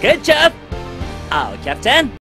Good job! Oh, captain